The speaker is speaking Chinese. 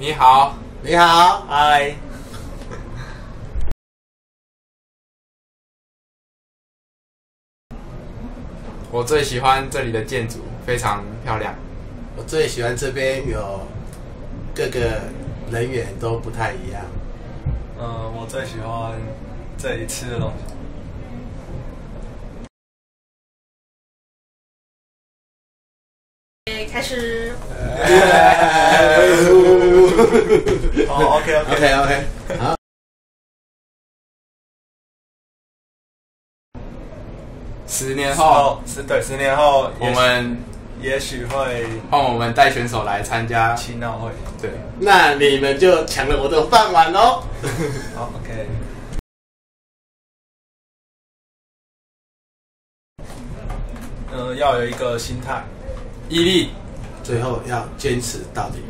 你好，你好，嗨，我最喜欢这里的建筑，非常漂亮。我最喜欢这边有各个人员都不太一样。嗯，我最喜欢这里吃的东西。开始。哦，OK OK OK OK，好，十年后，后十对十年后，我们也许会换我们带选手来参加。青奥会。对，那你们就抢了我的饭碗喽。好，OK。嗯，要有一个心态，毅力，最后要坚持到底。